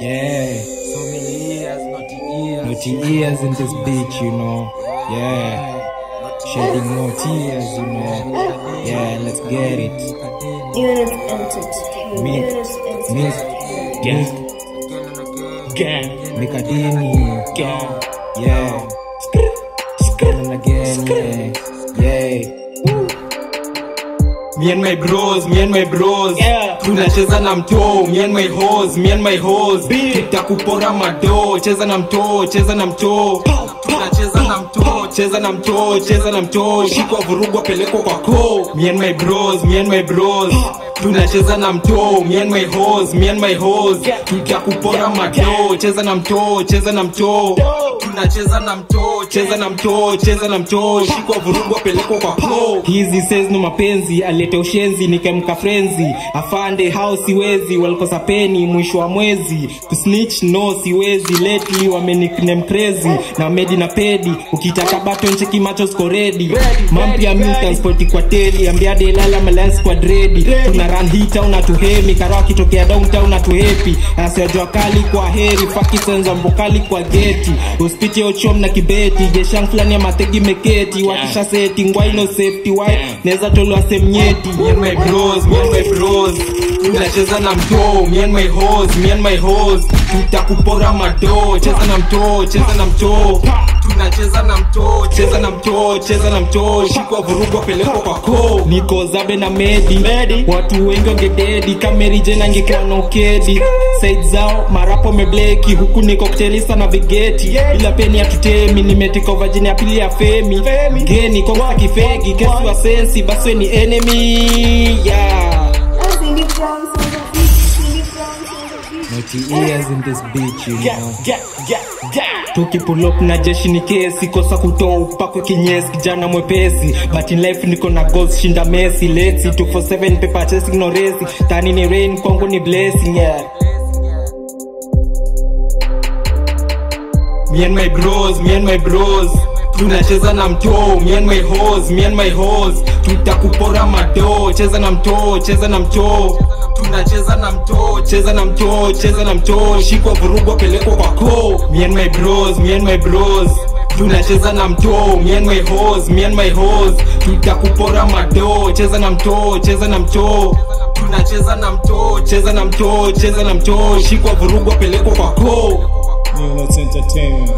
Yeah. So many years, naughty years. Naughty ears in this bitch, you know. Yeah. Shedding no tears, you know. Yeah, let's get it. Unit Entertainment. Me- Unit me- Entertainment. Gang. Gang. Mikadini. Gang. Yeah. Again and again, yeah. Yeah. Me and my bros, me and my bros Yeah. Tunacheza na mto me and my hoes, me and my hoes. Tutakupora mado cheza na mto cheza na mtoo. Tunacheza na mto cheza na mtoo cheza na mtoo. Shikwa vurugwa pelekwa kwa ko me and my bros, me and my bros tunacheza na mtoo me and my hoes, me and my hoes. Tutakupora mato cheza na mtoo cheza na mtoo. Tunacheza na mtoo cheza na mtoo cheza na mtoo. Shikwa vurugwa pelekwa kwa po hizi says no mapenzi alete ushenzi nikemka frenzi afande hao siwezi walikosa peni mwisho wa mwezi. Kusnitch no siwezi. Lately wameniknem crazy. Na medi na pedi ukitaka bato ncheki macho skoredi mampya mutranspoti kwa teli. Ambiade lala malance kwa dredi tuna run hii town na tuhemi karawa kitokea downtown na tuhepi asiajua kali kwa heri fakisenza mbokali kwa geti. Uspiti ochom na kibeti jeshang fulani ya mategi meketi. Wakisha seti ngwaino safety why neza tolwa semnyeti tunacheza na mtoo me and my hoes, me and my hoes. Tutakupora mado cheza na mtoo cheza na mtoo tunacheza na mtoo cheza na mtoo cheza na mtoo. Shikwa vurugwa pelekwa kwa ko niko zabe na medi, watu wengi wangededi kameri jena angekuwa na ukedi. Said zao marapo mebleki. Huku ni kutelisa na vigeti bila peni atutemi nimetika vajini ya pili ya femi. Geni kongsa kifegi kesi wa sensi baswe ni enemy. Yeah. Tukipulop na jeshi ni kesi kosa kutoa upakwe kinyesi kijana mwepesi. But in life niko na goals shinda mesi leti 247 paper chasing no tani ni rain kwangu ni blessing yeah. Me and my bros, me and my bros. Tunacheza na mtoo me and my hoes, me and my hoes. Tutakupora mato cheza na mtoo cheza na mtoo tunacheza na mtoo cheza na mtoo cheza na mtoo. Shikwa vurugwa pelekwa kwa ko me and my bros, me and my bros. Tunacheza na mtoo me and my hoes, me and my hoes. Tutakupora mado cheza na mtoo cheza na mtoo. Tunacheza na mtoo cheza na mtoo cheza na mtoo. Shikwa vurugwa pelekwa kwa ko Unit Entertainment.